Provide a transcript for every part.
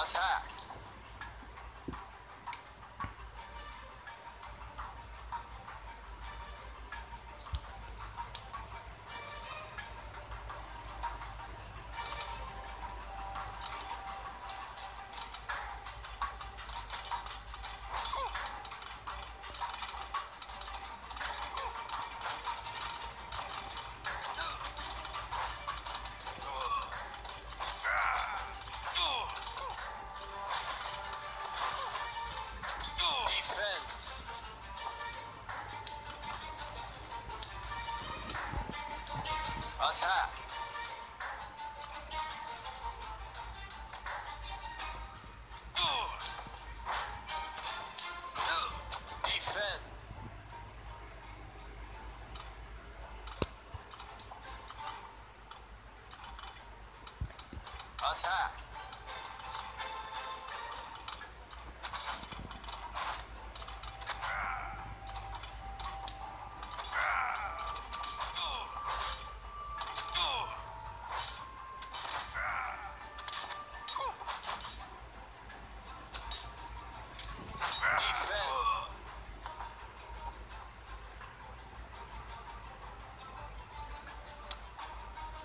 老陈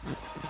you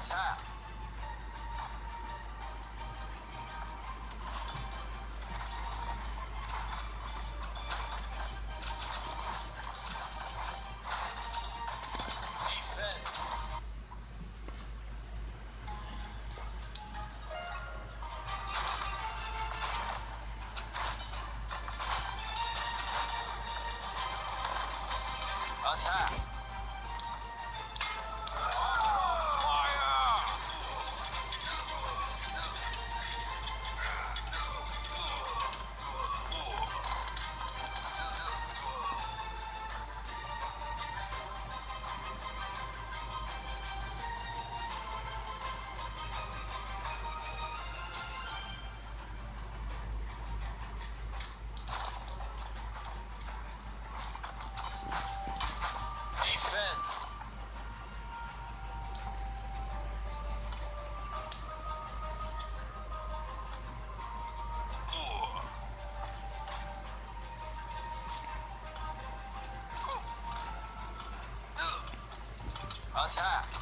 Attack! Attack! 好钱二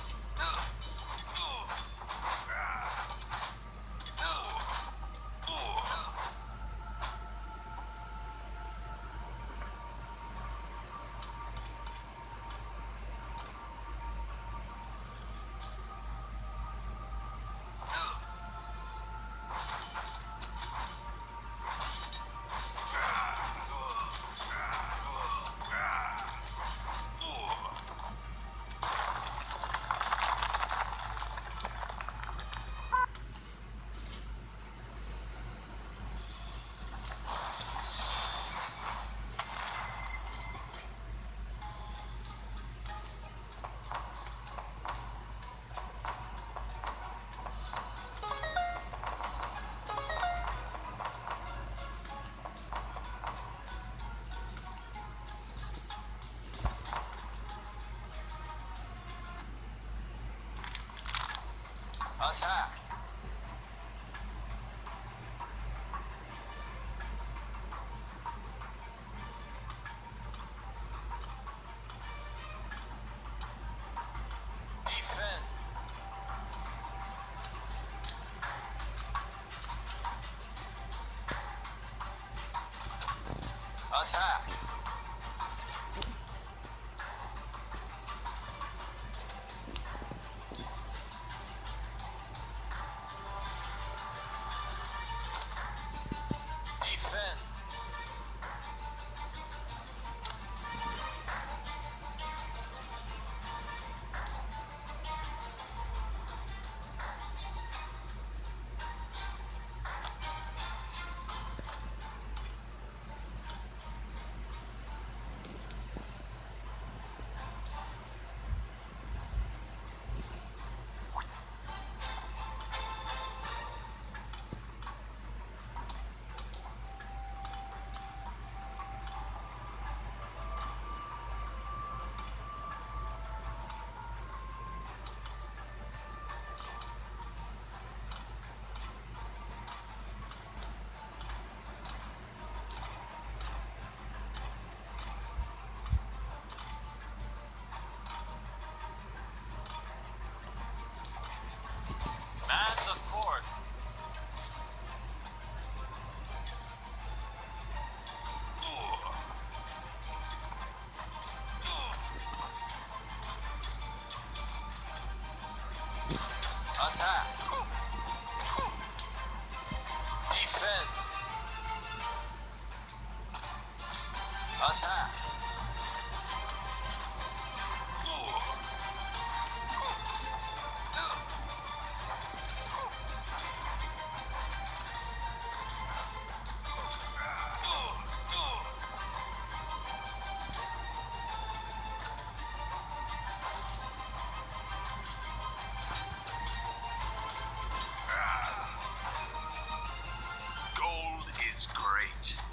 great.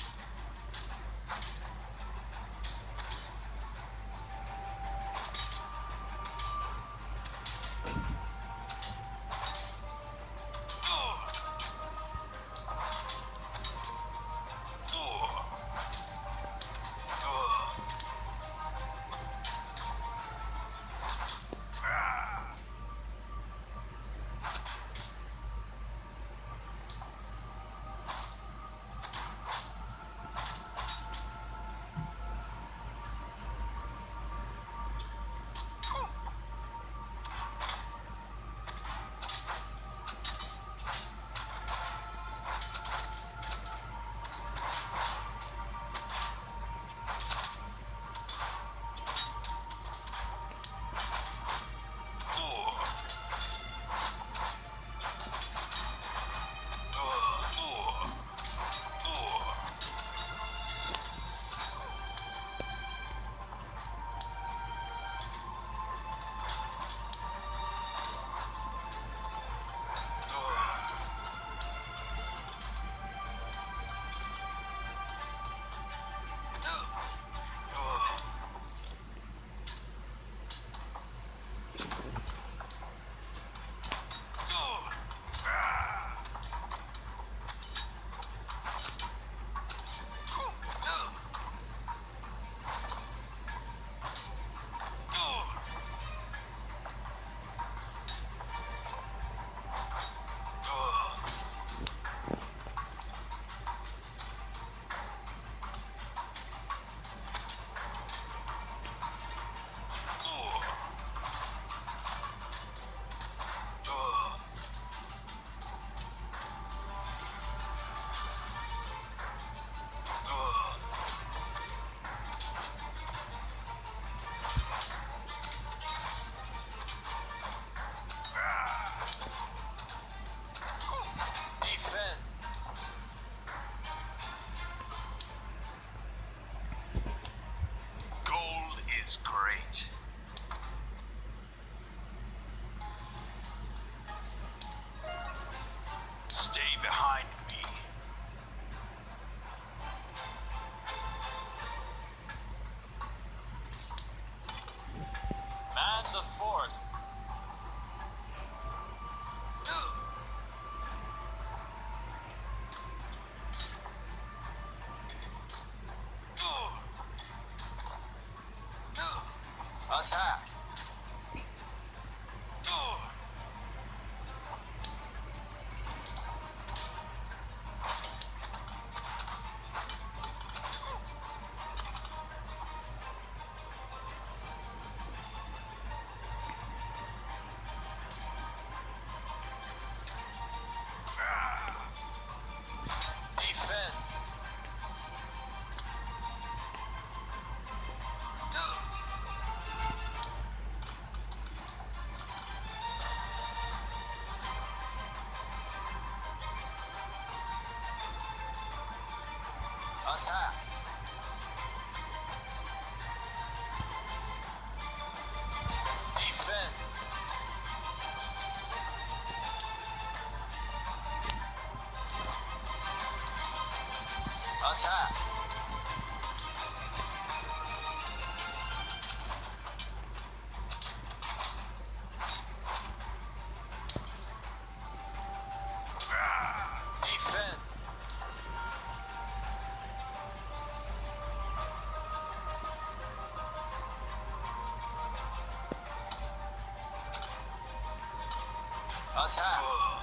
Attack. Defend.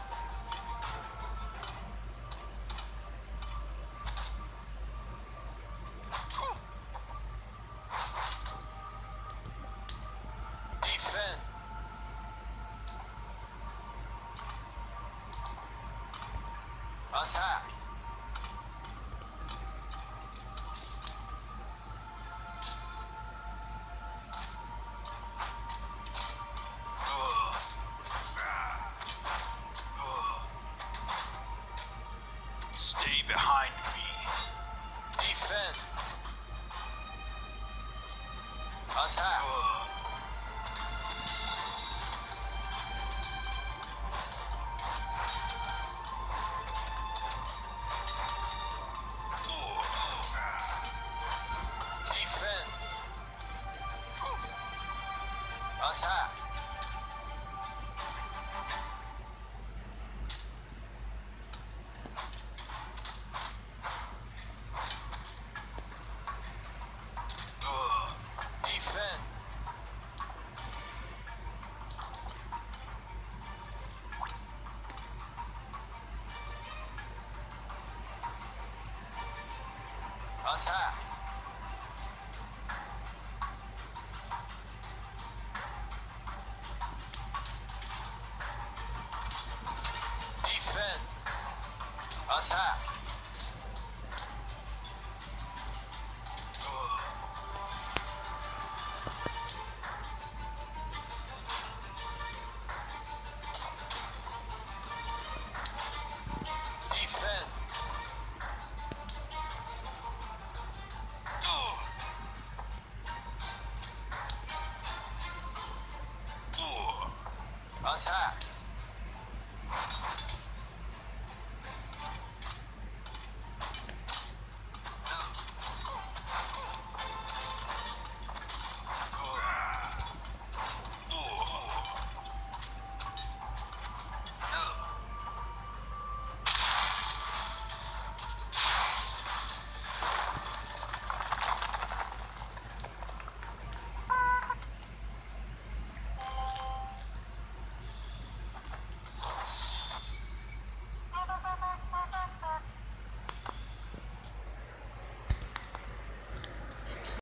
Defend. Attack. Vâng, Attack!